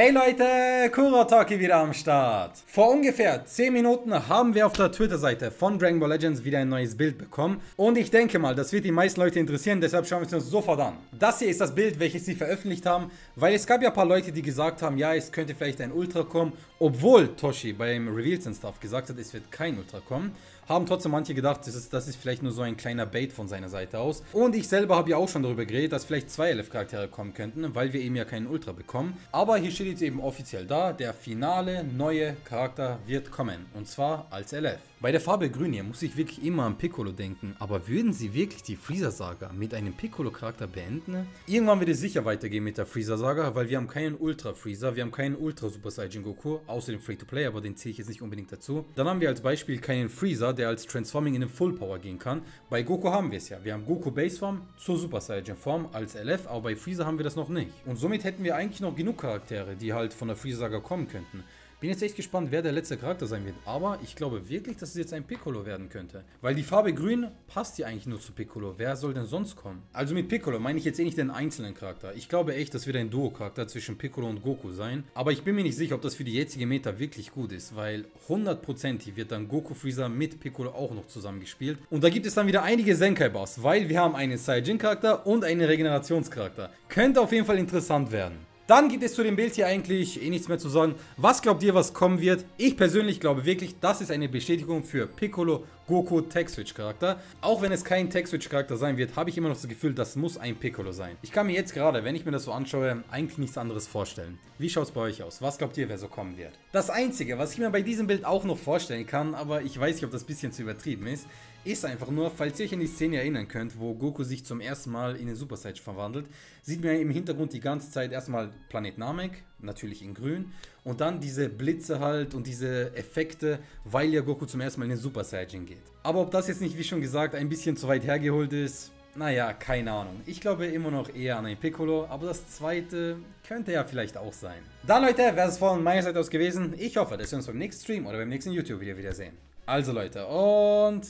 Hey Leute, Kuro Talkie wieder am Start. Vor ungefähr 10 Minuten haben wir auf der Twitter-Seite von Dragon Ball Legends wieder ein neues Bild bekommen. Und ich denke mal, das wird die meisten Leute interessieren, deshalb schauen wir es uns sofort an. Das hier ist das Bild, welches sie veröffentlicht haben, weil es gab ja ein paar Leute, die gesagt haben, ja, es könnte vielleicht ein Ultra kommen, obwohl Toshi beim Reveals and Stuff gesagt hat, es wird kein Ultra kommen haben trotzdem manche gedacht, das ist, das ist vielleicht nur so ein kleiner Bait von seiner Seite aus. Und ich selber habe ja auch schon darüber geredet, dass vielleicht zwei LF-Charaktere kommen könnten, weil wir eben ja keinen Ultra bekommen. Aber hier steht jetzt eben offiziell da, der finale neue Charakter wird kommen. Und zwar als LF. Bei der Farbe Grün hier muss ich wirklich immer an Piccolo denken, aber würden sie wirklich die Freezer-Saga mit einem Piccolo-Charakter beenden? Irgendwann wird es sicher weitergehen mit der Freezer-Saga, weil wir haben keinen Ultra-Freezer, wir haben keinen Ultra-Super Saiyan Goku, außer dem Free-to-Play, aber den zähle ich jetzt nicht unbedingt dazu. Dann haben wir als Beispiel keinen Freezer, der als Transforming in den Full Power gehen kann. Bei Goku haben wir es ja. Wir haben Goku Base Form zur Super Saiyan Form als LF, aber bei Freezer haben wir das noch nicht. Und somit hätten wir eigentlich noch genug Charaktere, die halt von der Freezer-Saga kommen könnten. Bin jetzt echt gespannt, wer der letzte Charakter sein wird. Aber ich glaube wirklich, dass es jetzt ein Piccolo werden könnte. Weil die Farbe grün passt ja eigentlich nur zu Piccolo. Wer soll denn sonst kommen? Also mit Piccolo meine ich jetzt eh nicht den einzelnen Charakter. Ich glaube echt, das wird ein Duo-Charakter zwischen Piccolo und Goku sein. Aber ich bin mir nicht sicher, ob das für die jetzige Meta wirklich gut ist. Weil hundertprozentig wird dann Goku Freezer mit Piccolo auch noch zusammengespielt. Und da gibt es dann wieder einige Senkai-Bars. Weil wir haben einen Saiyajin-Charakter und einen Regenerationscharakter. Könnte auf jeden Fall interessant werden. Dann gibt es zu dem Bild hier eigentlich eh nichts mehr zu sagen. Was glaubt ihr, was kommen wird? Ich persönlich glaube wirklich, das ist eine Bestätigung für Piccolo Goku Tech Switch Charakter. Auch wenn es kein Tech Switch Charakter sein wird, habe ich immer noch das Gefühl, das muss ein Piccolo sein. Ich kann mir jetzt gerade, wenn ich mir das so anschaue, eigentlich nichts anderes vorstellen. Wie schaut es bei euch aus? Was glaubt ihr, wer so kommen wird? Das Einzige, was ich mir bei diesem Bild auch noch vorstellen kann, aber ich weiß nicht, ob das ein bisschen zu übertrieben ist, ist einfach nur, falls ihr euch an die Szene erinnern könnt, wo Goku sich zum ersten Mal in den Super Saiyan verwandelt, sieht man im Hintergrund die ganze Zeit erstmal Planet Namek, natürlich in grün, und dann diese Blitze halt und diese Effekte, weil ja Goku zum ersten Mal in den Super Saiyan geht. Aber ob das jetzt nicht, wie schon gesagt, ein bisschen zu weit hergeholt ist, naja, keine Ahnung. Ich glaube immer noch eher an ein Piccolo, aber das zweite könnte ja vielleicht auch sein. Dann Leute, wäre es von meiner Seite aus gewesen. Ich hoffe, dass wir uns beim nächsten Stream oder beim nächsten YouTube-Video wiedersehen. Also Leute, und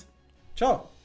Tchau!